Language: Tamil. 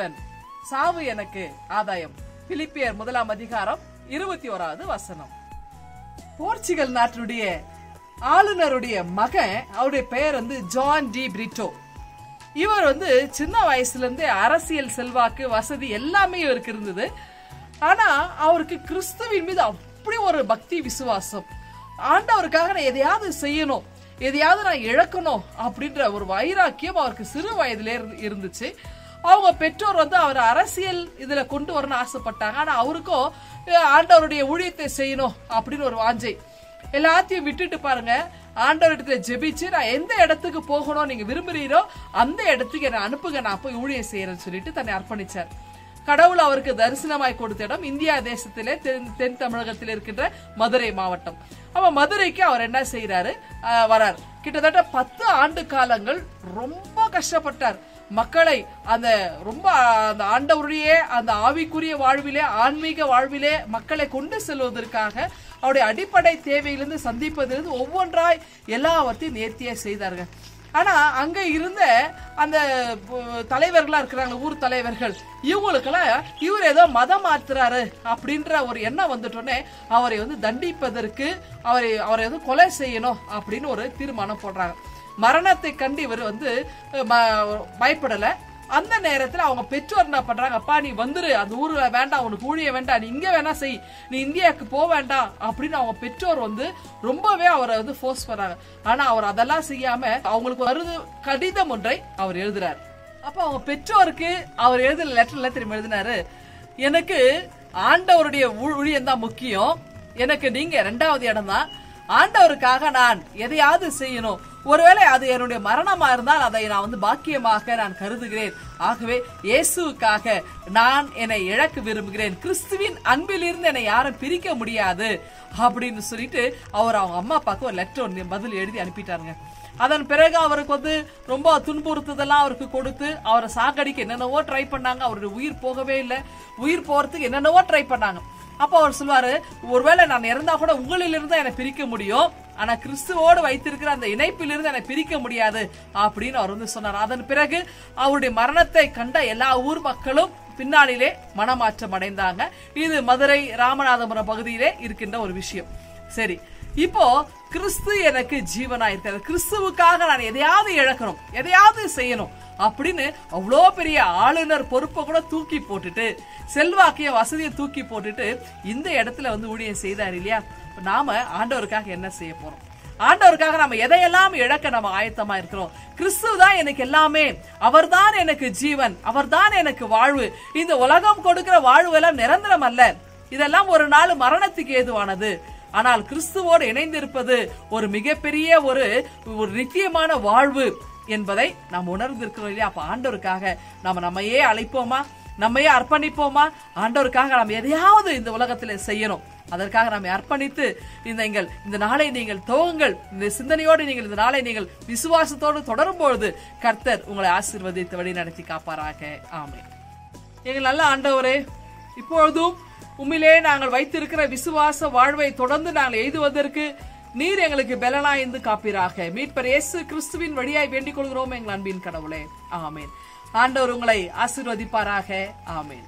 ஜீவன் சாவு எனக்கு ஆதாயம். பிலிப்பியர் முதலாம் அதிகாரம் இருபத்தி ஓராவது வசனம். போர்ச்சுகல் நாட்டினுடைய ஆளுநருடைய மகன் அவருடைய பெயர் வந்து ஜான் டி பிரிட்டோ. இவர் வந்து சின்ன வயசுல இருந்தே அரசியல் செல்வாக்கு வசதி எல்லாமே இவருக்கு இருந்தது. ஆனா அவருக்கு கிறிஸ்துவின் மீது அப்படி ஒரு பக்தி விசுவாசம். ஆண்டவருக்காக நான் எதையாவது செய்யணும் எதையாவது நான் இழக்கணும் அப்படின்ற ஒரு வைராக்கியம் அவருக்கு சிறு வயதிலே இருந்து- இருந்துச்சு. அவங்க பெற்றோர் வந்து அவர் அரசியல் இதுல கொண்டு வரணும்னு ஆசைப்பட்டாங்க. ஆனா அவருக்கும் ஆண்டவருடைய ஊழியத்தை செய்யணும் அப்படின்னு ஒரு வாஞ்சை. எல்லாத்தையும் விட்டுட்டு பாருங்க. இடத்துல ஜெபிச்சு நான் எந்த இடத்துக்கு போகணும்? நீங்க விரும்புறீரோ அந்த இடத்துக்கு என்னை அனுப்புங்க. நான் போய் ஊழியம் செய்யறேன்னு சொல்லிட்டு தன்னை அர்ப்பணிச்சார். கடவுள் அவருக்கு தரிசனமாய் கொடுத்த இடம் இந்தியா தேசத்திலே தென் தென் தமிழகத்தில் இருக்கின்ற மதுரை மாவட்டம். அப்ப மதுரைக்கு அவர் என்ன செய்யறாரு வரார். கிட்டத்தட்ட பத்து ஆண்டு காலங்கள் ரொம்ப கஷ்டப்பட்டார். மக்களை அந்த ரொம்ப அந்த ஆண்டவருடைய அந்த ஆவிக்குரிய வாழ்விலே ஆன்மீக வாழ்விலே மக்களை கொண்டு செல்வதற்காக அவருடைய அடிப்படை தேவையிலிருந்து சந்திப்பதிலிருந்து ஒவ்வொன்றாய் எல்லாவற்றையும் நேர்த்தியா செய்தார்கள். ஆனா அங்க இருந்த அந்த தலைவர்களாக தலைவர்களா இருக்கிறாங்க ஊர் தலைவர்கள் இவங்களுக்கெல்லாம் இவர் ஏதோ மதம் மாத்துறாரு அப்படின்ற ஒரு எண்ணம் வந்துட்டோடனே அவரை வந்து தண்டிப்பதற்கு அவரை அவரை வந்து கொலை செய்யணும் அப்படின்னு ஒரு தீர்மானம் போடுறாங்க. மரணத்தை கண்டு இவர் வந்து பயப்படலை. அந்த நேரத்துல அவங்க பெற்றோர் என்ன பண்றாங்க? அப்பா நீ வந்துரு. அந்த ஊர்ல வேண்டாம். உனக்கு ஊழிய வேண்டாம். நீ இங்க வேணா செய். நீ இந்தியாவுக்கு போக வேண்டாம். அப்படின்னு அவங்க பெற்றோர் வந்து ரொம்பவே அவரை வந்து ஃபோர்ஸ் பண்றாங்க. ஆனா அவர் அதெல்லாம் செய்யாம அவங்களுக்கு வருது கடிதம் ஒன்றை அவர் எழுதுறாரு. அப்ப அவங்க பெற்றோருக்கு அவர் எழுதுற லெட்டர்ல திரும்ப எழுதினாரு? எனக்கு ஆண்டவருடைய ஊழியம் தான் முக்கியம். எனக்கு நீங்க ரெண்டாவது இடம் தான் ஆண்டவருக்காக நான் எதையாவது செய்யணும். ஒருவேளை அது என்னுடைய மரணமா இருந்தால் அதை நான் வந்து பாக்கியமாக நான் கருதுகிறேன். ஆகவே இயேசுவுக்காக நான் என்னை இழக்க விரும்புகிறேன். கிறிஸ்துவின் அன்பிலிருந்து என்னை யாரும் பிரிக்க முடியாது அப்படின்னு சொல்லிட்டு அவர் அவங்க அம்மா அப்பாவுக்கு ஒரு லெட்டர் ஒன்று பதில் எழுதி அனுப்பிட்டாருங்க. அதன் பிறகு அவருக்கு வந்து ரொம்ப துன்புறுத்துதெல்லாம் அவருக்கு கொடுத்து அவரை சாகடிக்க என்னென்னவோ ட்ரை பண்ணாங்க. அவருடைய உயிர் போகவே இல்லை. உயிர் போறதுக்கு என்னென்னவோ ட்ரை பண்ணாங்க. அப்போ அவர் சொல்லுவாரு ஒருவேளை நான் இறந்தா கூட உங்களிலிருந்து என்னை பிரிக்க முடியும். ஆனா கிறிஸ்துவோடு வைத்திருக்கிற அந்த இணைப்பிலிருந்து என்னை பிரிக்க முடியாது. அப்படின்னு அவர் வந்து சொன்னார். அதன் பிறகு அவருடைய மரணத்தை கண்ட எல்லா ஊர் மக்களும் பின்னாளிலே மனமாற்றம் அடைந்தாங்க. இது மதுரை ராமநாதபுரம் பகுதியிலே இருக்கின்ற ஒரு விஷயம். சரி இப்போ கிறிஸ்து எனக்கு ஜீவனா இருக்கிறது கிறிஸ்துவுக்காக நான் எதையாவது இழக்கணும் எதையாவது செய்யணும். அப்படின்னு அவ்வளோ பெரிய ஆளுநர் பொறுப்பை கூட தூக்கி போட்டுட்டு செல்வாக்கிய வசதியை தூக்கி போட்டுட்டு இந்த இடத்துல வந்து ஊழியம் செய்தார் இல்லையா? நாம ஆண்டவருக்காக என்ன செய்ய போறோம்? ஆண்டவருக்காக நம்ம எதையெல்லாம் இழக்க நம்ம ஆயத்தமா இருக்கிறோம்? கிறிஸ்து தான் எனக்கு எல்லாமே. அவர்தான் எனக்கு ஜீவன். அவர்தான் எனக்கு வாழ்வு. இந்த உலகம் கொடுக்கிற வாழ்வு எல்லாம் நிரந்தரம் அல்ல. இதெல்லாம் ஒரு நாள் மரணத்துக்கு ஏதுவானது. ஆனால் கிறிஸ்துவோடு இணைந்திருப்பது ஒரு மிகப்பெரிய ஒரு ஒரு நித்தியமான வாழ்வு. என்பதை நாம் உணர்ந்திருக்கிறோம் இல்லையா? அப்ப ஆண்டவருக்காக நாம நம்மையே அழைப்போமா? நம்மையே அர்ப்பணிப்போமா? ஆண்டவருக்காக நாம் எதையாவது இந்த உலகத்துல செய்யணும். அதற்காக நாம் அர்ப்பணித்து இந்த எங்கள் இந்த நாளை நீங்கள் துவங்குங்கள். இந்த சிந்தனையோடு நீங்கள் இந்த நாளை நீங்கள் விசுவாசத்தோடு தொடரும் பொழுது கர்த்தர் உங்களை ஆசீர்வதித்து வழி நடத்தி காப்பாராக. ஆமே எங்கள் நல்ல ஆண்டவரே இப்பொழுதும் உண்மையிலே நாங்கள் வைத்திருக்கிற விசுவாச வாழ்வை தொடர்ந்து நாங்கள் எய்துவதற்கு நீர் எங்களுக்கு பலனாய்ந்து காப்பீராக. மீட்பர் இயேசு கிறிஸ்துவின் வழியாய் வேண்டிக் கொள்கிறோம் எங்கள் அன்பின் கடவுளே. ஆமேன். ஆண்டவர் உங்களை ஆசீர்வதிப்பாராக. ஆமேன்.